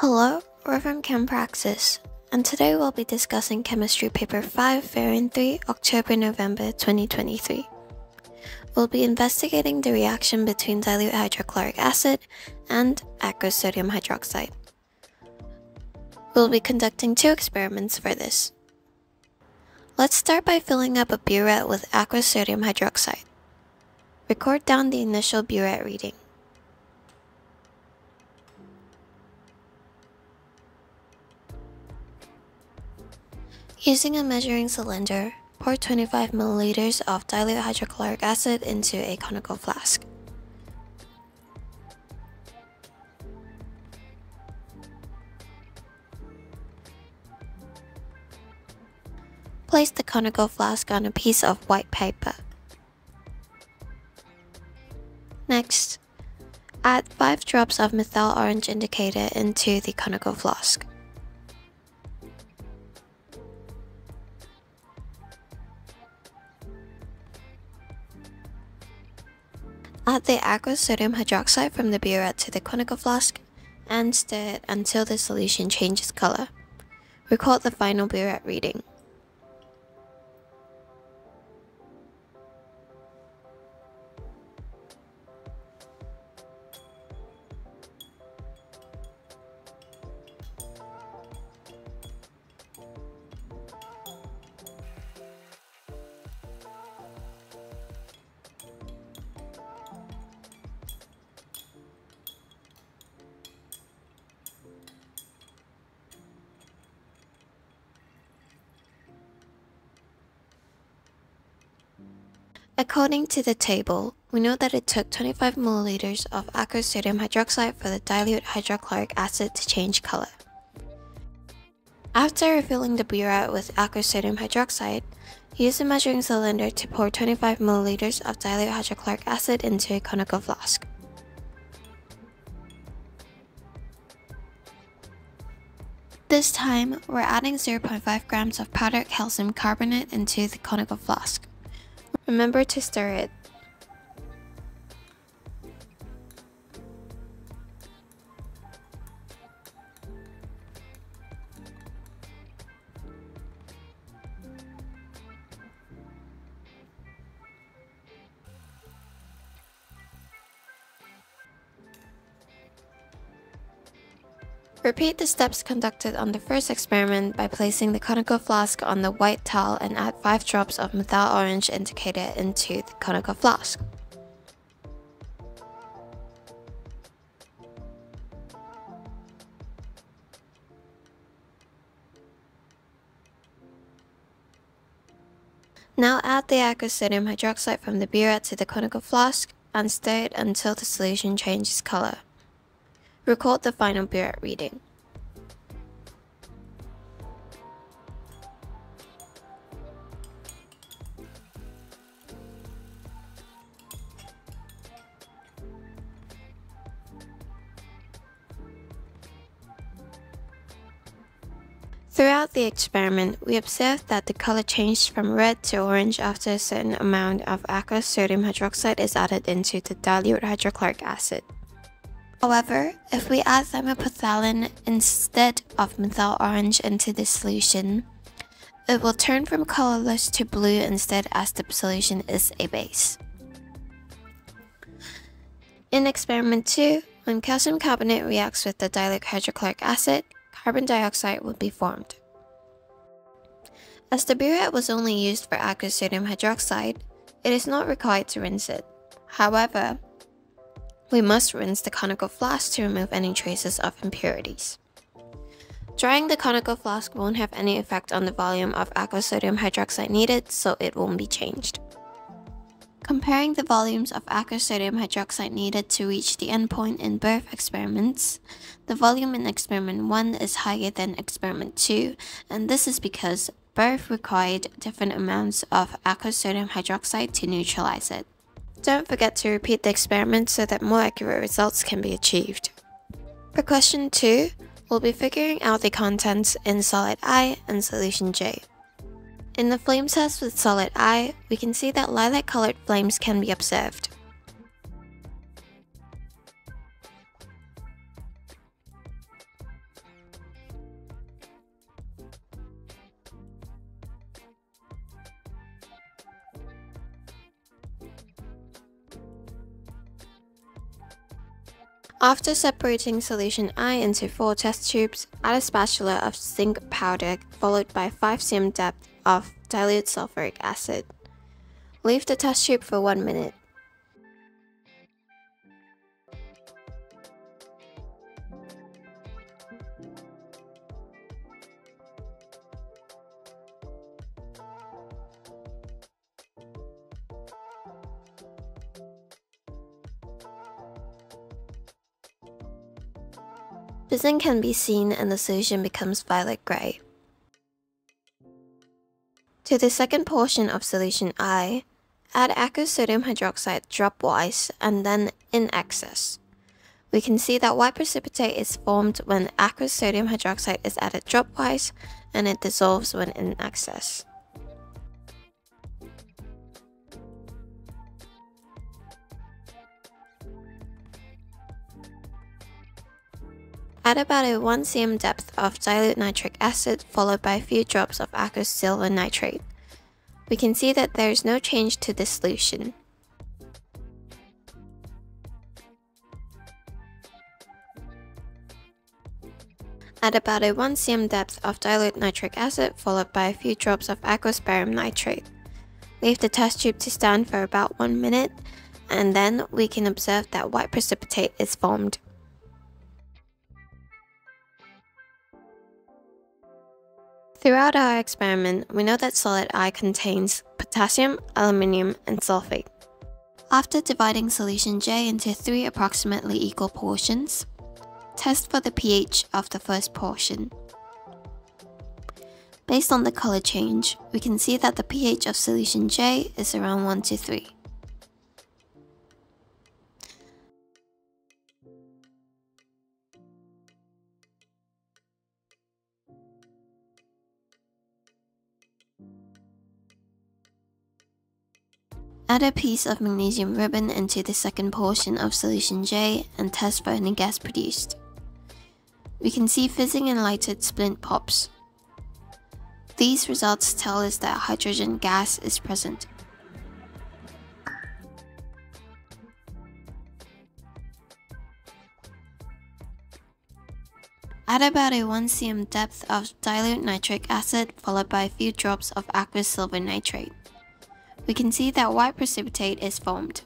Hello, we're from ChemPraxis, and today we'll be discussing Chemistry Paper 5, Variant 3, October-November 2023. We'll be investigating the reaction between dilute hydrochloric acid and aqueous sodium hydroxide. We'll be conducting two experiments for this. Let's start by filling up a burette with aqueous sodium hydroxide. Record down the initial burette reading. Using a measuring cylinder, pour 25 milliliters of dilute hydrochloric acid into a conical flask. Place the conical flask on a piece of white paper. Next, add 5 drops of methyl orange indicator into the conical flask. Add the aqueous sodium hydroxide from the burette to the conical flask and stir it until the solution changes color. Record the final burette reading. According to the table, we know that it took 25 milliliters of aqueous sodium hydroxide for the dilute hydrochloric acid to change color. After refilling the burette with aqueous sodium hydroxide, use a measuring cylinder to pour 25 milliliters of dilute hydrochloric acid into a conical flask. This time, we're adding 0.5 grams of powdered calcium carbonate into the conical flask. Remember to stir it. Repeat the steps conducted on the first experiment by placing the conical flask on the white towel and add 5 drops of methyl orange indicator into the conical flask. Now add the aqueous sodium hydroxide from the burette to the conical flask and stir it until the solution changes color. Record the final burette reading. Throughout the experiment, we observed that the color changed from red to orange after a certain amount of aqueous sodium hydroxide is added into the dilute hydrochloric acid. However, if we add thymolphthalein instead of methyl orange into the solution, it will turn from colorless to blue instead as the solution is a base. In experiment 2, when calcium carbonate reacts with the dilute hydrochloric acid, carbon dioxide will be formed. As the burette was only used for aqueous sodium hydroxide, it is not required to rinse it. However, we must rinse the conical flask to remove any traces of impurities. Drying the conical flask won't have any effect on the volume of aqueous sodium hydroxide needed, so it won't be changed. Comparing the volumes of aqueous sodium hydroxide needed to reach the endpoint in both experiments, the volume in experiment 1 is higher than experiment 2, and this is because both required different amounts of aqueous sodium hydroxide to neutralize it. Don't forget to repeat the experiment so that more accurate results can be achieved. For question 2, we'll be figuring out the contents in solid I and solution J. In the flame test with solid I, we can see that lilac-colored flames can be observed. After separating solution I into 4 test tubes, add a spatula of zinc powder followed by 5 cm depth of dilute sulfuric acid. Leave the test tube for 1 minute. The can be seen and the solution becomes violet grey. To the second portion of solution I, add aqueous sodium hydroxide dropwise and then in excess. We can see that white precipitate is formed when aqueous sodium hydroxide is added dropwise and it dissolves when in excess. Add about a 1 cm depth of dilute nitric acid followed by a few drops of aqueous silver nitrate. We can see that there is no change to this solution. Add about a 1 cm depth of dilute nitric acid followed by a few drops of aqueous barium nitrate. Leave the test tube to stand for about 1 minute and then we can observe that white precipitate is formed. Throughout our experiment, we know that solid I contains potassium, aluminium, and sulfate. After dividing solution J into three approximately equal portions, test for the pH of the first portion. Based on the color change, we can see that the pH of solution J is around 1 to 3. Add a piece of magnesium ribbon into the second portion of solution J and test for any gas produced. We can see fizzing and lighted splint pops. These results tell us that hydrogen gas is present. Add about a 1 cm depth of dilute nitric acid followed by a few drops of aqueous silver nitrate we can see that white precipitate is formed.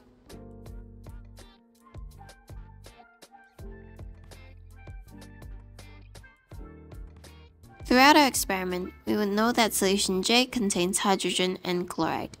Throughout our experiment, we would know that solution J contains hydrogen and chloride.